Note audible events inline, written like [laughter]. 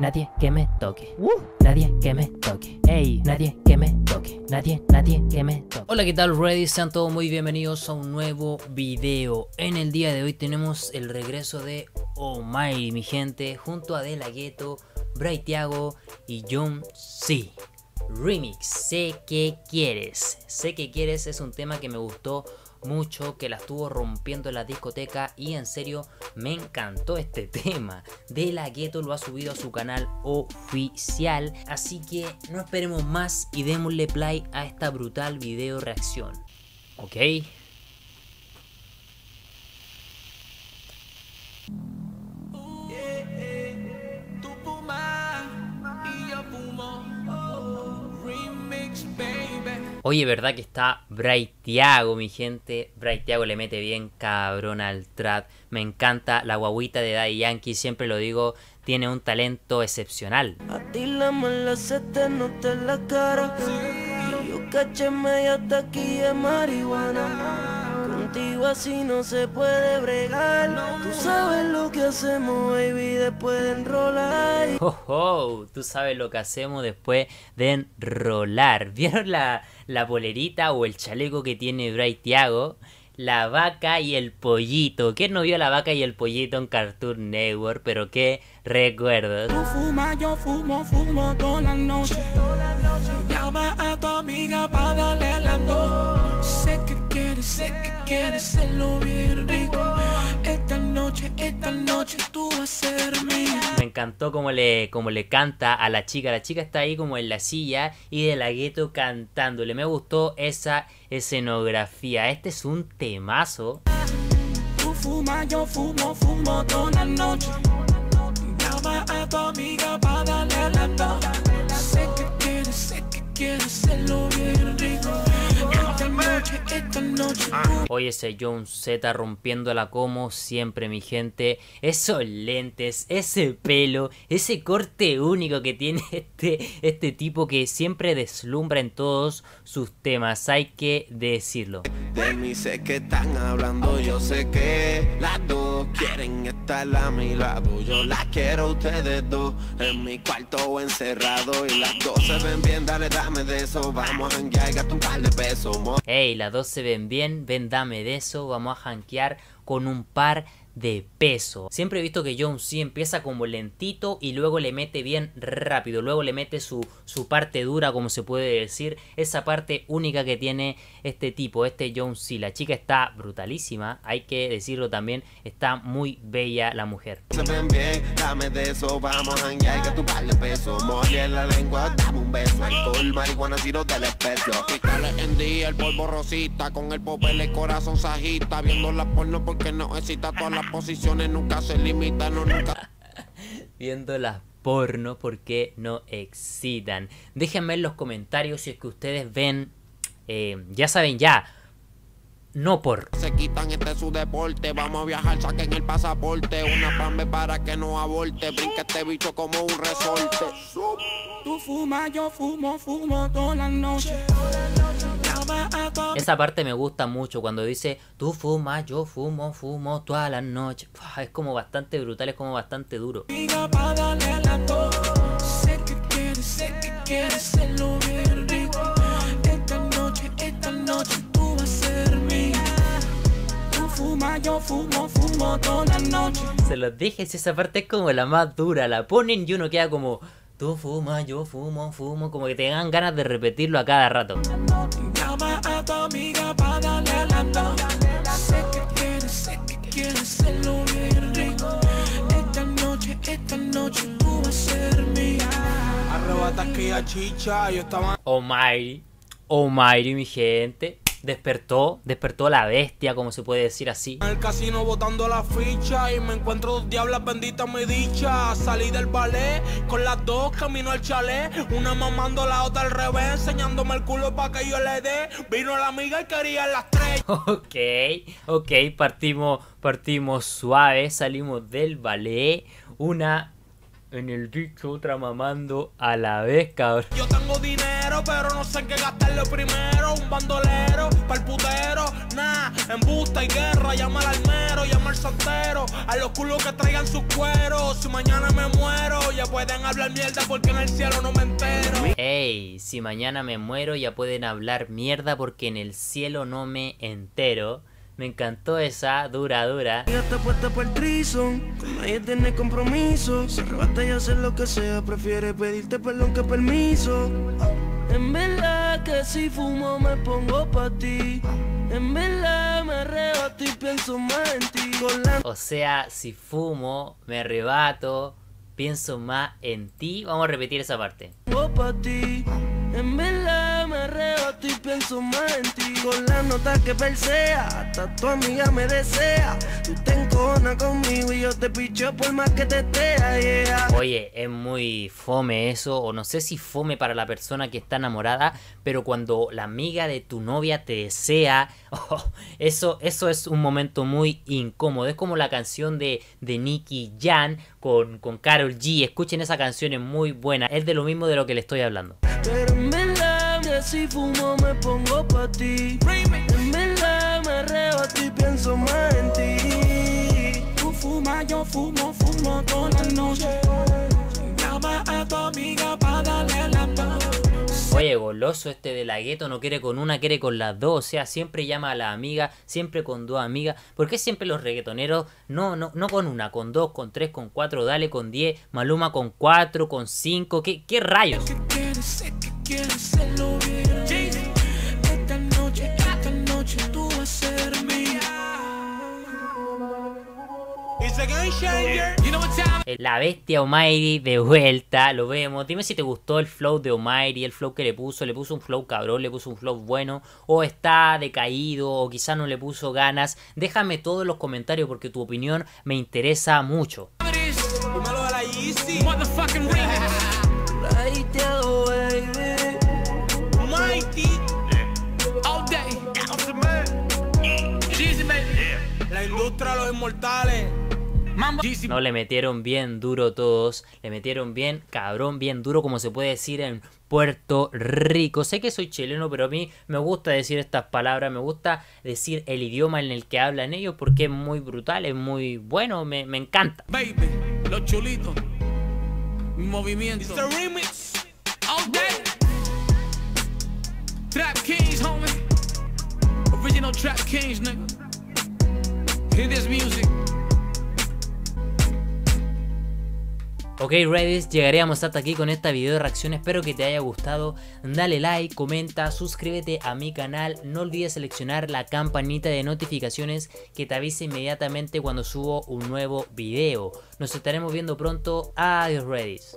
nadie que me toque. Nadie que me toque. Ey, nadie que me toque. Nadie, nadie que me toque. Hola, ¿qué tal, Ready? Sean todos muy bienvenidos a un nuevo video. En el día de hoy tenemos el regreso de Oh My, mi gente, junto a De La Ghetto, Bray Thiago y John C. Remix, sé que quieres. Sé que quieres es un tema que me gustó mucho, que la estuvo rompiendo en la discoteca y en serio me encantó este [laughs] tema. De la Ghetto lo ha subido a su canal oficial, así que no esperemos más y démosle play a esta brutal video reacción. ¿Ok? Oye, ¿verdad que está Thiago, mi gente? Thiago le mete bien cabrón al trap. Me encanta la guaguita de Daddy Yankee, siempre lo digo, tiene un talento excepcional. A ti la mala se te la cara. Yo caché marihuana. Contigo así no se puede bregar. Tú sabes lo que hacemos, baby, después de enrolar. [laughs] Oh, oh, tú sabes lo que hacemos después de enrolar. [laughs] ¿Vieron la, la polerita o el chaleco que tiene Bright Thiago? La vaca y el pollito. ¿Quién no vio la vaca y el pollito en Cartoon Network? Pero qué recuerdos. Tú fuma, yo fumo, fumo toda la noche. Llama a tu quieres hacerlo bien rico. Esta noche, esta noche tú vas a ser mía. Me encantó como le, como le canta a la chica. La chica está ahí como en la silla y de la gueto cantándole. Me gustó esa escenografía. Este es un temazo. Tú fuma, yo fumo, fumo toda la noche. Llama a tu amiga para darle la Sé que quieres, sé que quieres hacerlo bien rico. Hoy ese John Z rompiéndola como siempre mi gente. Esos lentes, ese pelo, ese corte único que tiene [laughs] este, este tipo que siempre deslumbra en todos sus temas. Hay que decirlo. De mí sé que están hablando, yo sé que las dos quieren estar a mi lado. Yo las quiero ustedes dos en mi cuarto encerrado. Y las dos se ven bien, dale, dame de eso. Vamos a janguear, gasto un par de pesos. Hey, las dos se ven bien, ven, dame de eso. Vamos a janquear con un par de peso. Siempre he visto que John C empieza como lentito y luego le mete bien rápido. Luego le mete su, su parte dura, como se puede decir. Esa parte única que tiene este tipo, este John C. La chica está brutalísima, hay que decirlo también. Está muy bella la mujer. La con el corazón sajita. Viendo la porno porque no excita todas las posiciones nunca se limitan, no nunca. [laughs] Viendo las porno porque no excitan. Déjenme en los comentarios si es que ustedes ven, eh, ya saben ya, no por. Se quitan este su deporte, vamos a viajar, saquen el pasaporte, una pambe para que no aborte, brinca este bicho como un resorte. Tú fumas, yo fumo, fumo toda la noche. Esa parte me gusta mucho cuando dice tú fumas, yo fumo, fumo toda la noche. Es como bastante brutal, es como bastante duro. yo fumo, fumo toda la noche. Se los dije, si esa parte es como la más dura, la ponen y uno queda como Tú fumas, yo fumo, fumo, como que te dan ganas de repetirlo a cada rato. A tu amiga para darle la Sé que quieres, sé que quieres hacerlo bien rico. Esta noche, esta noche tú vas a ser mía. Arrebata que chicha, yo estaba. Oh my, oh my, mi gente despertó, despertó la bestia, como se puede decir así. En el casino botando la ficha y me encuentro dos diablas benditas me dicha. Salí del ballet con las dos, camino al chalet, una mamando la otra al revés, enseñándome el culo para que yo le dé. Vino la amiga y quería las tres. [laughs] Ok, ok, partimos, partimos suave, salimos del ballet, una en el bicho, otra mamando a la vez, cabrón. Yo tengo dinero, pero no sé en qué gastarlo primero. Un bandolero, pa'l putero, nah. En busta y guerra, llama al almero, llama al santero. A los culos que traigan sus cueros. Si mañana me muero, ya pueden hablar mierda porque en el cielo no me entero. Ey, si mañana me muero, ya pueden hablar mierda porque en el cielo no me entero. Me encantó esa, dura, dura. Ya está puesta por el trison, con nadie tiene compromiso. Se arrebata y hace lo que sea, prefiere pedirte perdón que permiso. En verdad que si fumo me pongo pa' ti. En verdad me arrebato y pienso más en ti. La O sea, si fumo, me arrebato, pienso más en ti. Vamos a repetir esa parte. pongo pa' ti. En verdad me arrebato y pienso más en ti. Con la nota que persea, hasta tu amiga me desea. Tú te enconas conmigo y yo te picho por más que te esté yeah. Oye, es muy fome eso, o no sé si fome para la persona que está enamorada, pero cuando la amiga de tu novia te desea, [laughs] oh, eso, eso es un momento muy incómodo. Es como la canción de, de Nicky Jan con, con Carol G. Escuchen esa canción, es muy buena. Es de lo mismo de lo que le estoy hablando. Pero verdad que si fumo me pongo pa' ti En verdad me arrebato y pienso más en ti Tú fumas, yo fumo, fumo toda la noche. Llama a tu amiga para darle la paz. Oye, goloso este de la gueto, no quiere con una, quiere con las dos. O sea, siempre llama a la amiga, siempre con dos amigas. ¿Por qué siempre los reggaetoneros no, no, no con una, con dos, con tres, con cuatro, dale con diez, Maluma con cuatro, con cinco? ¿Qué, qué rayos? Que quieres, sé que quieres hacerlo bien. Esta noche, esta noche tú vas a ser mía. It's a game changer. You know what time? Eh, La bestia Omairi de vuelta, lo vemos. Dime si te gustó el flow de Omairi, el flow que le puso. Le puso un flow cabrón, le puso un flow bueno. O está decaído, o quizá no le puso ganas. Déjame todo en los comentarios porque tu opinión me interesa mucho. No le metieron bien duro todos. Le metieron bien cabrón, bien duro, como se puede decir en Puerto Rico. Sé que soy chileno, pero a mí me gusta decir estas palabras. Me gusta decir el idioma en el que hablan ellos porque es muy brutal, es muy bueno, me, me encanta. Baby, los chulitos. Mi movimiento. It's the remix. All day. Trap Kings, homie. Original Trap Kings, nigga. This music. Ok, Redis, llegaríamos hasta aquí con esta video de reacción. Espero que te haya gustado. Dale like, comenta, suscríbete a mi canal. No olvides seleccionar la campanita de notificaciones que te avise inmediatamente cuando subo un nuevo video. Nos estaremos viendo pronto. Adiós, Redis.